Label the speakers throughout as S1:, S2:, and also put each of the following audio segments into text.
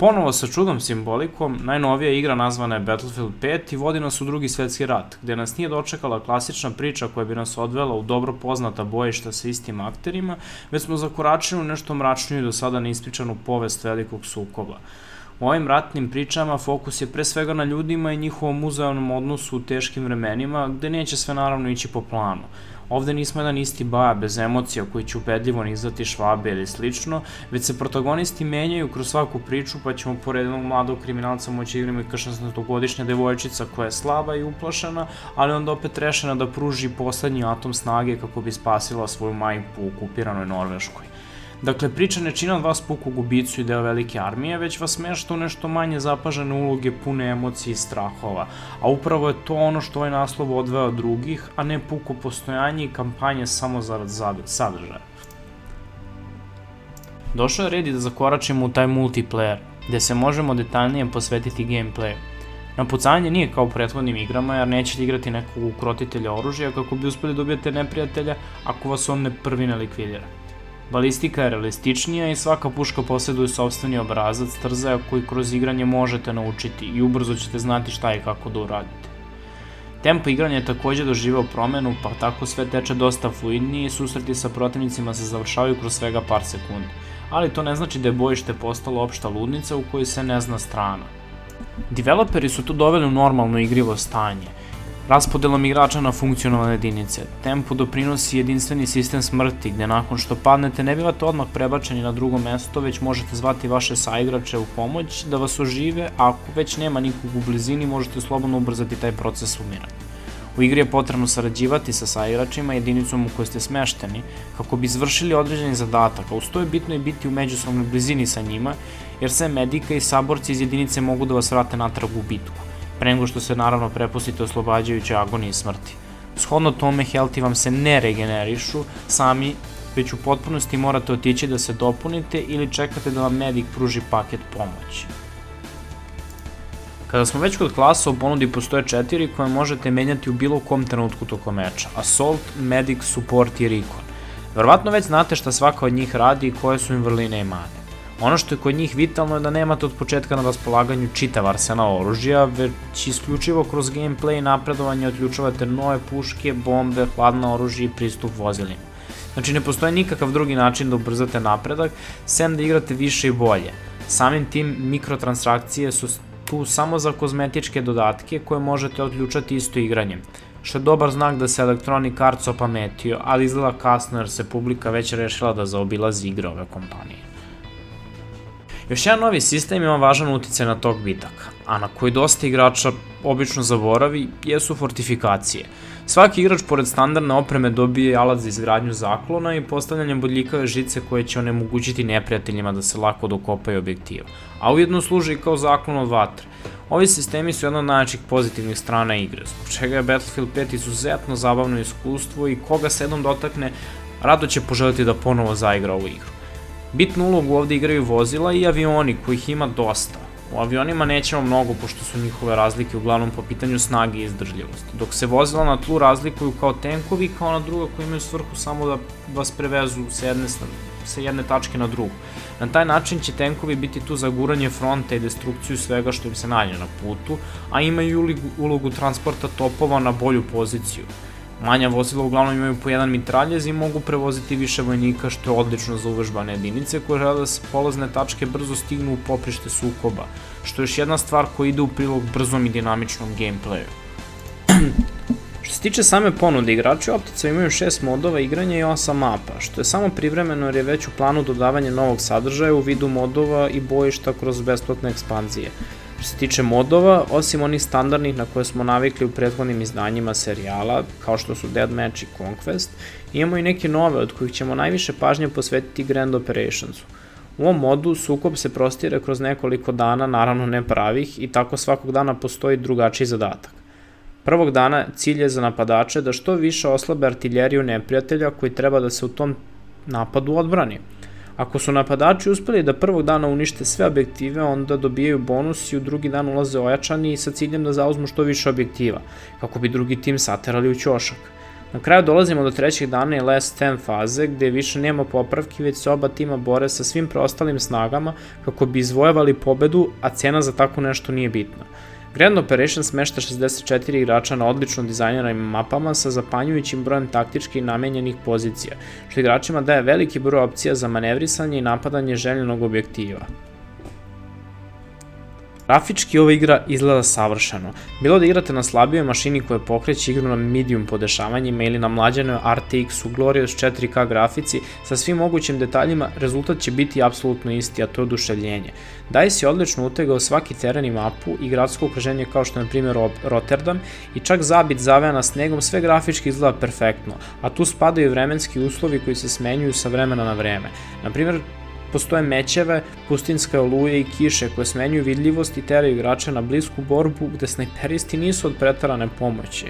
S1: Ponovo sa čudom simbolikom, najnovija igra nazvana je Battlefield 5 i vodi nas u drugi svetski rat, gde nas nije dočekala klasična priča koja bi nas odvela u dobro poznata bojišta sa istim akterima, već smo zakoračili u nešto mračniju do sada neispričanu povest velikog sukoba. U ovim ratnim pričama fokus je pre svega na ljudima i njihovom uzajamnom odnosu u teškim vremenima, gde neće sve naravno ići po planu. Ovde nismo jedan isti baja bez emocija koji će ubedljivo nizati švabe ili slično, već se protagonisti menjaju kroz svaku priču pa ćemo pored jednog mladog kriminalca moći igrati i 16-godišnja devojčica koja je slaba i uplašena, ali onda opet rešena da pruži poslednji atom snage kako bi spasila svoju majku u okupiranoj Norveškoj. Dakle, priča ne čina od vas puku gubicu i deo velike armije, već vas smešta u nešto manje zapažene uloge pune emocije i strahova. A upravo je to ono što ovaj naslov odveo od drugih, a ne puko postojanje i kampanje samo zarad sadržaja. Došao je red i da zakoračimo u taj multiplayer, gde se možemo detaljnije posvetiti gameplayu. Napucanje nije kao u prethodnim igrama, jer nećete igrati nekog ukrotitelja oružja kako bi uspeli da ubijete neprijatelja ako vas on ne prvi ne likvidira. Balistika je realističnija i svaka puška posjeduje sobstveni obrazac trzaja koji kroz igranje možete naučiti i ubrzo ćete znati šta i kako da uradite. Tempo igranja je takođe doživao promenu, pa tako sve teče dosta fluidnije i susreti sa protivnicima se završavaju kroz svega par sekundi. Ali to ne znači da je bojište postalo opšta ludnica u kojoj se ne zna strana. Developeri su tu doveli u normalno igrivo stanje, Raspodelom igrača na funkcionalne jedinice, tempu doprinosi jedinstveni sistem smrti, gde nakon što padnete ne bivate odmah prebačeni na drugo mesto, već možete zvati vaše saigrače u pomoć da vas ožive, a ako već nema nikog u blizini, možete slobodno ubrzati taj proces umiranja. U igri je potrebno sarađivati sa saigračima jedinicom u kojoj ste smešteni, kako bi izvršili određeni zadatak, a uz to je bitno i biti u međusobnoj blizini sa njima, jer sve medika i saborci iz jedinice mogu da vas vrate natrag u bitku pre nego što se naravno prepustite oslobađajuće agoniji smrti. Shodno tome healthi vam se ne regenerišu sami, već u potpunosti morate otići da se dopunite ili čekate da vam medic pruži paket pomoći. Kada smo već kod klasa, u ponudi postoje četiri koje možete menjati u bilo kom trenutku toko meča. Assault, Medic, Support i Recon. Verovatno već znate šta svaka od njih radi i koje su im vrline i mane. Ono što je kod njih vitalno je da nemate od početka na raspolaganju čitav arsenal oružja, već isključivo kroz gameplay i napredovanje odključavate nove puške, bombe, hladno oružje i pristup vozilima. Znači ne postoji nikakav drugi način da ubrzate napredak, sem da igrate više i bolje. Samim tim mikrotransakcije su tu samo za kozmetičke dodatke koje možete odključati isto igranjem, što je dobar znak da se Electronic Arts opametio, ali izgleda kasno jer se publika već rešila da zaobilazi igre ove kompanije. Još jedan novi sistem ima važan uticaj na tok bitaka, a na koji dosta igrača obično zaboravi jesu fortifikacije. Svaki igrač pored standardne opreme dobije alat za izgradnju zaklona i postavljanje bodljikave žice koje će onemogućiti neprijateljima da se lako dokopaju objektiva, a ujedno služi kao zaklon od vatre. Ovi sistemi su jedna od najjačih pozitivnih strana igre, zbog čega je Battlefield 5 izuzetno zabavno iskustvo i koga se jednom dotakne, rado će poželiti da ponovo zaigra ovu igru. Bitnu ulogu ovde igraju vozila i avioni, kojih ima dosta. U avionima nećemo mnogo, pošto su njihove razlike uglavnom po pitanju snage i izdržljivosti, dok se vozila na tlu razlikuju kao tenkovi kao na druga koji imaju svrhu samo da vas prevezu sa jedne, sa jedne tačke na drugu. Na taj način će tenkovi biti tu za guranje fronta i destrukciju svega što im se nađe na putu, a imaju ulogu transporta topova na bolju poziciju. Manja vozila uglavnom imaju po jedan mitraljez i mogu prevoziti više vojnika što je odlično za uvežbane jedinice koje žele da se polazne tačke brzo stignu u poprište sukoba, što je još jedna stvar koja ide u prilog brzom i dinamičnom gameplayu. Što se tiče same ponude, igrači optica imaju 6 modova igranja i 8 mapa, što je samo privremeno jer je već u planu dodavanje novog sadržaja u vidu modova i bojišta kroz besplatne ekspanzije. Što se tiče modova, osim onih standardnih na koje smo navikli u prethodnim izdanjima serijala, kao što su Deadmatch i Conquest, imamo i neke nove od kojih ćemo najviše pažnje posvetiti Grand Operationsu. U ovom modu sukob se prostire kroz nekoliko dana, naravno ne pravih, i tako svakog dana postoji drugačiji zadatak. Prvog dana cilj je za napadače da što više oslabe artiljeriju neprijatelja koji treba da se u tom napadu odbrani. Ako su napadači uspeli da prvog dana unište sve objektive, onda dobijaju bonus i u drugi dan ulaze ojačani sa ciljem da zauzmu što više objektiva, kako bi drugi tim saterali u ćošak. Na kraju dolazimo do trećeg dana i last stand faze, gde više nema popravki, već se oba tima bore sa svim preostalim snagama kako bi izvojevali pobedu, a cena za tako nešto nije bitna. Grand Operation smešta 64 igrača na odlično dizajniranim mapama sa zapanjujućim brojem taktički namenjenih pozicija, što igračima daje veliki broj opcija za manevrisanje i napadanje željenog objektiva. Grafički ova igra izgleda savršeno. Bilo da igrate na slabijoj mašini koja pokreće igru na medium podešavanjima ili na mlađanoj RTX u Glorious 4K grafici sa svim mogućim detaljima, rezultat će biti apsolutno isti, a to je oduševljenje. DICE je odlično utegao svaki teren i mapu i gradsko okruženje kao što je na primjer Rotterdam i čak zabit zavejana snegom sve grafički izgleda perfektno, a tu spadaju vremenski uslovi koji se smenjuju sa vremena na vreme. Na primjer, postoje mećeve, pustinske oluje i kiše koje smenjuju vidljivost i teraju igrača na blisku borbu gde snajperisti nisu od pretarane pomoći.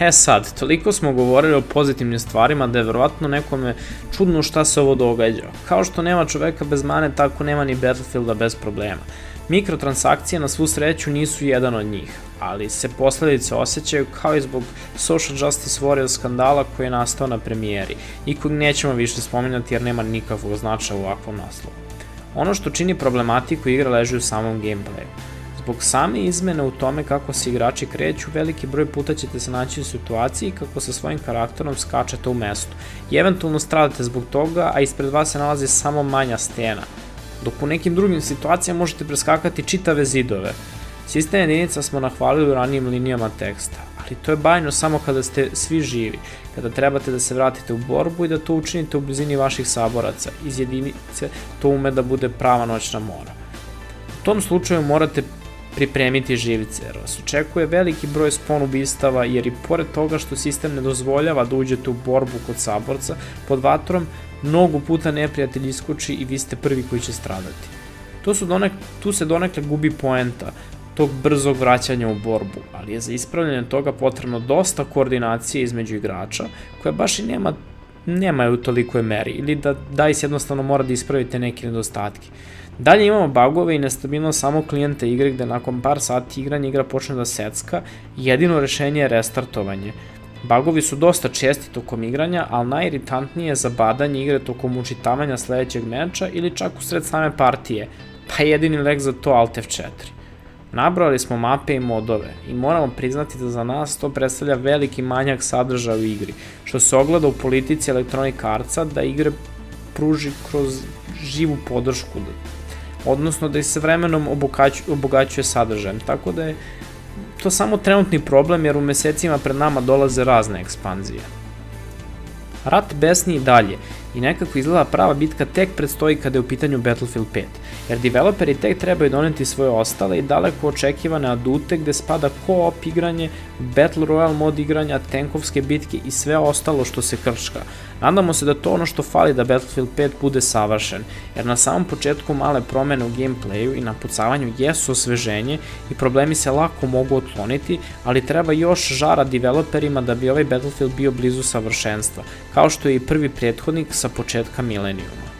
S1: E sad, toliko smo govorili o pozitivnim stvarima da je verovatno nekome čudno šta se ovo događa. Kao što nema čoveka bez mane, tako nema ni Battlefielda bez problema. Mikrotransakcije na svu sreću nisu jedan od njih, ali se posledice osjećaju kao i zbog Social Justice Warrior skandala koji je nastao na premijeri i kojeg nećemo više spominjati jer nema nikakvog značaja u ovakvom naslovu. Ono što čini problematiku igre leži u samom gameplayu. Zbog same izmene u tome kako se igrači kreću, veliki broj puta ćete se naći u situaciji kako sa svojim karakterom skačete u mestu i eventualno stradate zbog toga, a ispred vas se nalazi samo manja stena, dok u nekim drugim situacijama možete preskakati čitave zidove. Sistem jedinica smo nahvalili u ranijim linijama teksta, ali to je bajno samo kada ste svi živi, kada trebate da se vratite u borbu i da to učinite u blizini vaših saboraca. Iz jedinice to ume da bude prava noćna mora. U tom slučaju morate pripremiti živce, jer vas očekuje veliki broj spon ubistava, jer i pored toga što sistem ne dozvoljava da uđete u borbu kod saborca, pod vatrom mnogo puta neprijatelj iskoči i vi ste prvi koji će stradati. To su donek, tu se donekle gubi poenta tog brzog vraćanja u borbu, ali je za ispravljanje toga potrebno dosta koordinacije između igrača, koja baš i nema nema u tolikoj meri, ili da DICE jednostavno mora da ispravite neke nedostatke. Dalje imamo bugove i nestabilnost samo klijenta igre gde nakon par sati igranja igra počne da secka jedino rešenje je restartovanje. Bagovi su dosta česti tokom igranja, ali najiritantnije je zabadanje igre tokom učitavanja sledećeg meča ili čak u sred same partije, pa jedini lek za to Alt F4. Nabrali smo mape i modove i moramo priznati da za nas to predstavlja veliki manjak sadržaja u igri, što se ogleda u politici Electronic Artsa da igre pruži kroz živu podršku, odnosno da se vremenom obogaćuje sadržajem, tako da je to samo trenutni problem jer u mesecima pred nama dolaze razne ekspanzije. Rat besni i dalje i nekako izgleda prava bitka tek predstoji kada je u pitanju Battlefield 5, jer developeri tek trebaju doneti svoje ostale i daleko očekivane adute gde spada co-op igranje, Battle Royale mod igranja, tenkovske bitke i sve ostalo što se krška. Nadamo se da to ono što fali da Battlefield 5 bude savršen, jer na samom početku male promene u gameplayu i na pucavanju jesu osveženje i problemi se lako mogu otkloniti, ali treba još žara developerima da bi ovaj Battlefield bio blizu savršenstva, kao što je i prvi prethodnik sa početka milenijuma.